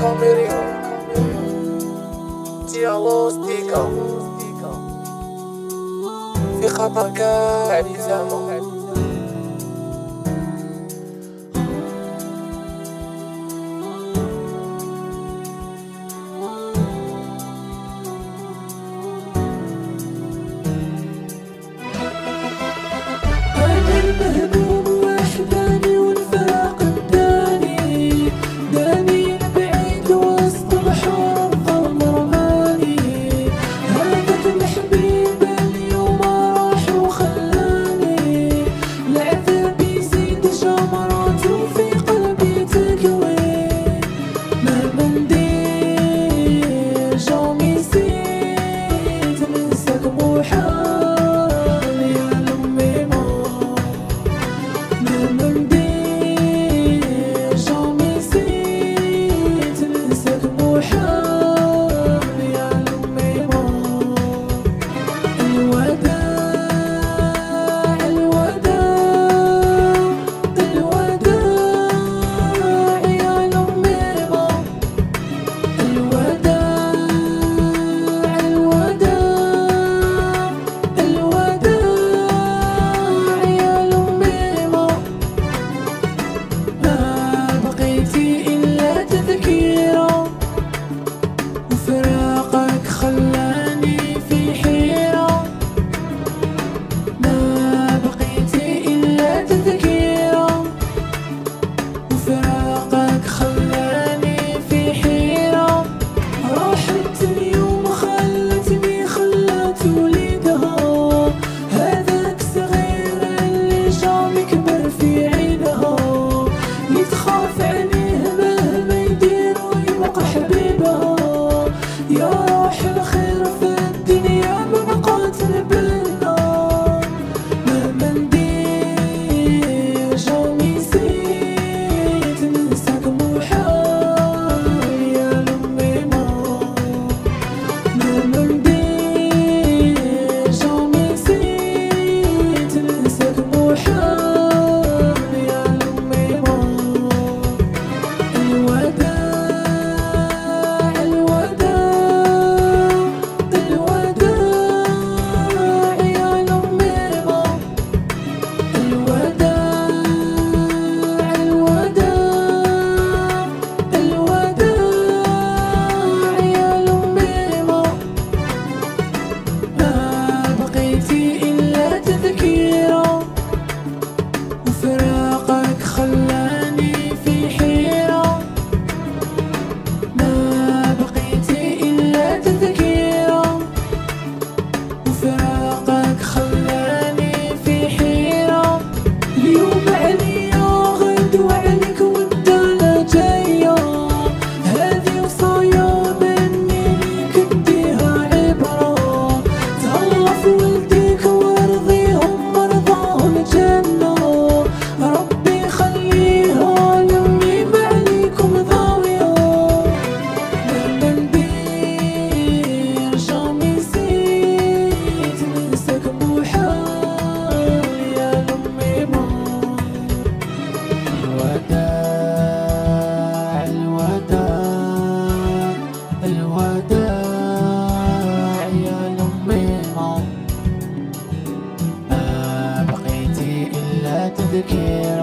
competigo Dialog sticker Fica pra cá, avisamos was 여 the